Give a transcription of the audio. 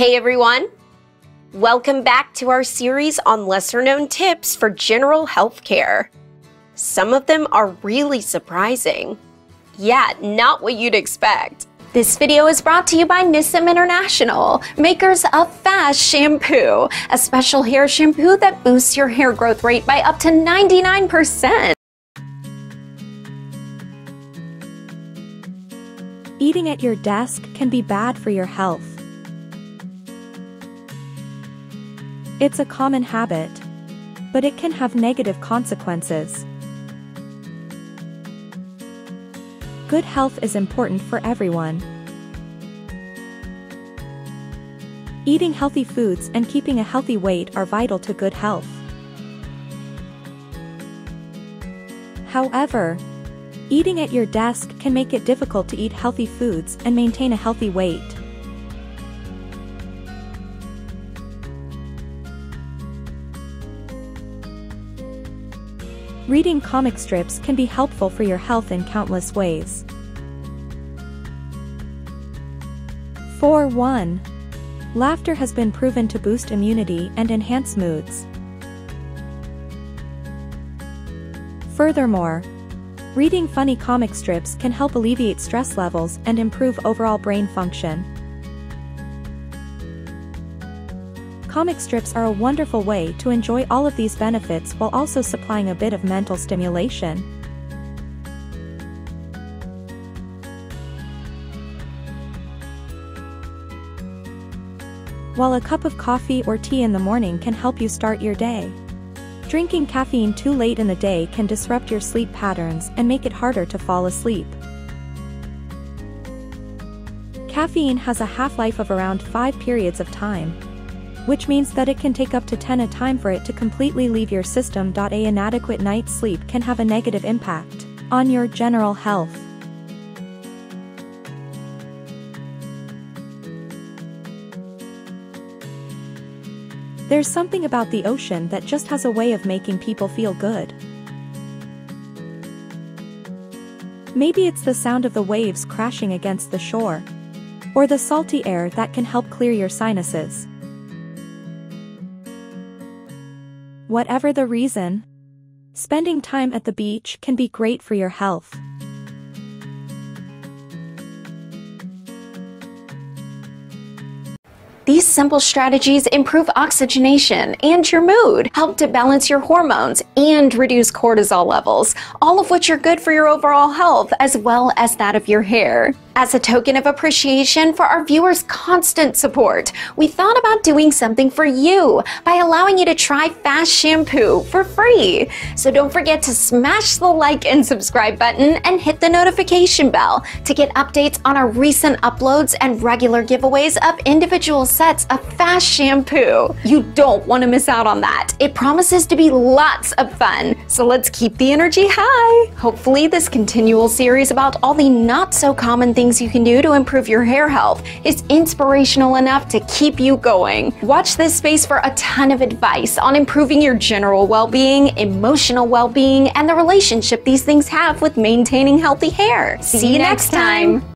Hey everyone! Welcome back to our series on lesser known tips for general health care. Some of them are really surprising. Yeah, not what you'd expect. This video is brought to you by Nisim International, makers of Fast Shampoo, a special hair shampoo that boosts your hair growth rate by up to 99%. Eating at your desk can be bad for your health. It's a common habit, but it can have negative consequences. Good health is important for everyone. Eating healthy foods and keeping a healthy weight are vital to good health. However, eating at your desk can make it difficult to eat healthy foods and maintain a healthy weight. Reading comic strips can be helpful for your health in countless ways. For 1. Laughter has been proven to boost immunity and enhance moods. Furthermore, reading funny comic strips can help alleviate stress levels and improve overall brain function. Comic strips are a wonderful way to enjoy all of these benefits while also supplying a bit of mental stimulation. While a cup of coffee or tea in the morning can help you start your day. Drinking caffeine too late in the day can disrupt your sleep patterns and make it harder to fall asleep. Caffeine has a half-life of around 5 periods of time, which means that it can take up to 10 a time for it to completely leave your system. A inadequate night's sleep can have a negative impact on your general health. There's something about the ocean that just has a way of making people feel good. Maybe it's the sound of the waves crashing against the shore. Or the salty air that can help clear your sinuses. Whatever the reason, spending time at the beach can be great for your health. These simple strategies improve oxygenation and your mood, help to balance your hormones, and reduce cortisol levels, all of which are good for your overall health as well as that of your hair. As a token of appreciation for our viewers' constant support, we thought about doing something for you by allowing you to try Fast Shampoo for free. So don't forget to smash the like and subscribe button and hit the notification bell to get updates on our recent uploads and regular giveaways of individual sets of Fast Shampoo. You don't want to miss out on that. It promises to be lots of fun. So let's keep the energy high. Hopefully this continual series about all the not so common things things you can do to improve your hair health is inspirational enough to keep you going. Watch this space for a ton of advice on improving your general well-being, emotional well-being, and the relationship these things have with maintaining healthy hair. See, See you next time. time.